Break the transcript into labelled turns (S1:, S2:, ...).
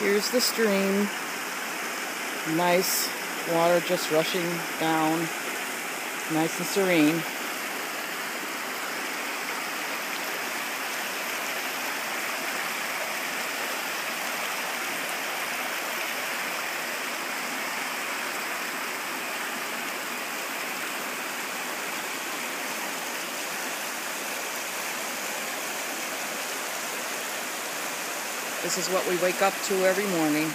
S1: Here's the stream. Nice water just rushing down. Nice and serene. This is what we wake up to every morning.